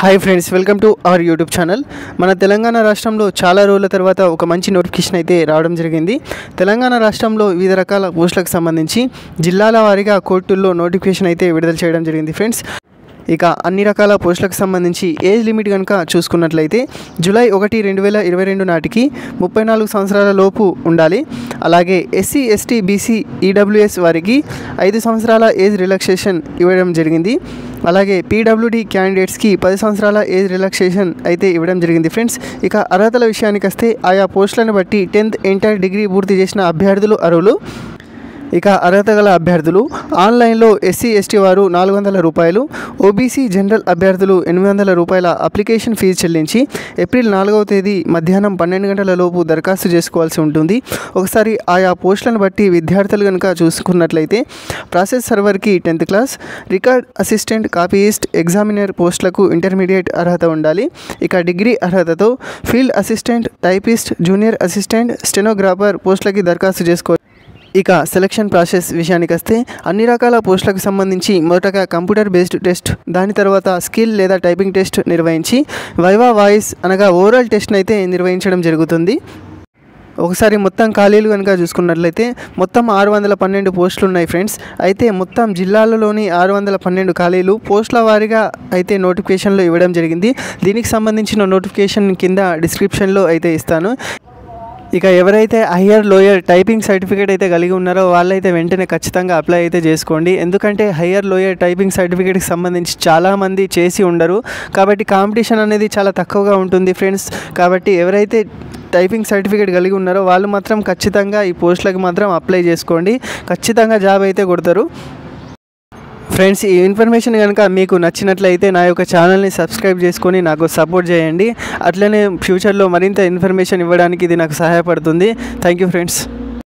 Hi friends welcome to our YouTube channel మన తెలంగాణ రాష్ట్రంలో చాలా రోజుల తర్వాత ఒక మంచి నోటిఫికేషన్ అయితే రావడం జరిగింది. తెలంగాణ రాష్ట్రంలో వివిధ రకాల పోస్టులకు సంబంధించి జిల్లాల వారీగా కోర్టుల్లో నోటిఫికేషన్ అయితే విడుదల చేయడం జరిగింది ఫ్రెండ్స్ ఇక అన్ని రకాల పోస్టులకు సంబంధించి ఏజ్ లిమిట్ కనుక చూసుకున్నట్లయితే జూలై ఒకటి రెండు వేల ఇరవై రెండు నాటికి ముప్పై నాలుగు సంవత్సరాల లోపు ఉండాలి. అలాగే ఎస్సీ ఎస్టీ బీసీ ఈడబ్ల్యూఎస్ వారికి ఐదు సంవత్సరాల ఏజ్ రిలాక్సేషన్ ఇవ్వడం జరిగింది. అలాగే పీడబ్ల్యూడీ క్యాండిడేట్స్కి పది సంవత్సరాల ఏజ్ రిలాక్సేషన్ అయితే ఇవ్వడం జరిగింది. ఫ్రెండ్స్ ఇక అర్హతల విషయానికి వస్తే ఆయా పోస్టులను బట్టి టెన్త్ ఇంటర్ డిగ్రీ పూర్తి చేసిన అభ్యర్థులు అర్హులు. ఇక అర్హత గల అభ్యర్థులు ఆన్లైన్లో ఎస్సీ ఎస్టీ వారు నాలుగు వందల రూపాయలు ఓబీసీ జనరల్ అభ్యర్థులు ఎనిమిది వందల రూపాయల అప్లికేషన్ ఫీజు చెల్లించి ఏప్రిల్ నాలుగవ తేదీ మధ్యాహ్నం పన్నెండు గంటల లోపు దరఖాస్తు చేసుకోవాల్సి ఉంటుంది. ఒకసారి ఆయా పోస్టులను బట్టి విద్యార్థులు కనుక చూసుకున్నట్లయితే process సర్వర్కి tenth class record assistant copyist examiner పోస్టులకు ఇంటర్మీడియట్ అర్హత ఉండాలి. ఇక డిగ్రీ అర్హతతో field assistant typist junior assistant stenographer పోస్టులకి దరఖాస్తు చేసుకో ఇక సెలక్షన్ ప్రాసెస్ విషయానికి వస్తే అన్ని రకాల పోస్టులకు సంబంధించి మొదటగా కంప్యూటర్ బేస్డ్ టెస్ట్ దాని తర్వాత స్కిల్ లేదా టైపింగ్ టెస్ట్ నిర్వహించి వైవా వాయిస్ అనగా ఓవరాల్ టెస్ట్ని అయితే నిర్వహించడం జరుగుతుంది. ఒకసారి మొత్తం ఖాళీలు కనుక చూసుకున్నట్లయితే మొత్తం ఆరు వందల పన్నెండు పోస్టులు ఉన్నాయి ఫ్రెండ్స్ అయితే మొత్తం జిల్లాలలోని ఆరు వందల పన్నెండు ఖాళీలు పోస్టుల వారీగా అయితే నోటిఫికేషన్లో ఇవ్వడం జరిగింది. దీనికి సంబంధించిన నోటిఫికేషన్ కింద డిస్క్రిప్షన్లో అయితే ఇస్తాను. ఇక ఎవరైతే హయ్యర్ లోయర్ టైపింగ్ సర్టిఫికేట్ అయితే కలిగి ఉన్నారో వాళ్ళైతే వెంటనే ఖచ్చితంగా అప్లై అయితే చేసుకోండి. ఎందుకంటే హయ్యర్ లోయర్ టైపింగ్ సర్టిఫికేట్కి సంబంధించి చాలామంది చేసి ఉండరు. కాబట్టి కాంపిటీషన్ అనేది చాలా తక్కువగా ఉంటుంది ఫ్రెండ్స్. కాబట్టి ఎవరైతే టైపింగ్ సర్టిఫికేట్ కలిగి ఉన్నారో వాళ్ళు మాత్రం ఖచ్చితంగా ఈ పోస్టులకు మాత్రం అప్లై చేసుకోండి. ఖచ్చితంగా జాబ్ అయితే కొడతారు. ఫ్రెండ్స్ ఈ ఇన్ఫర్మేషన్ కనుక మీకు నచ్చినట్లయితే నా యొక్క ఛానల్ని సబ్స్క్రైబ్ చేసుకొని నాకు సపోర్ట్ చేయండి. అట్లనే ఫ్యూచర్లో మరింత ఇన్ఫర్మేషన్ ఇవ్వడానికి ఇది నాకు సహాయపడుతుంది. Thank you friends.